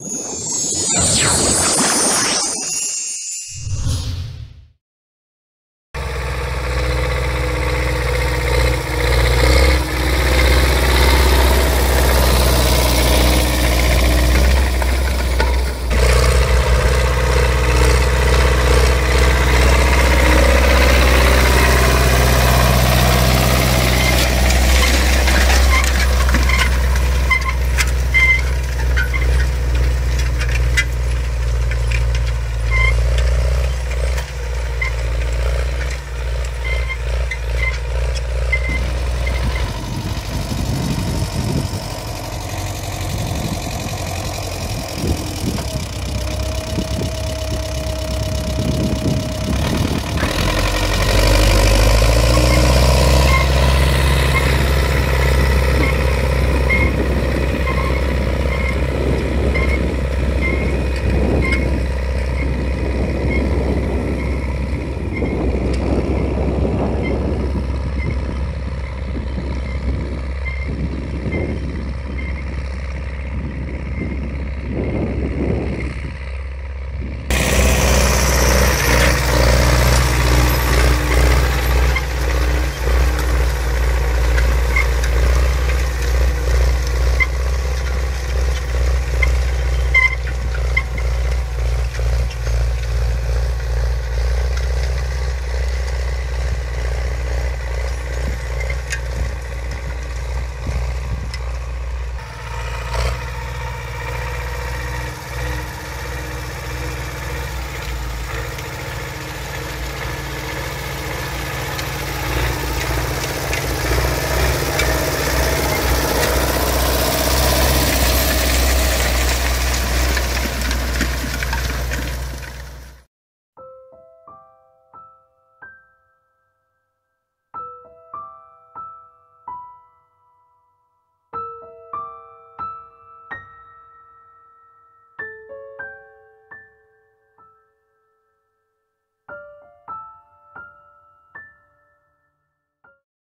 you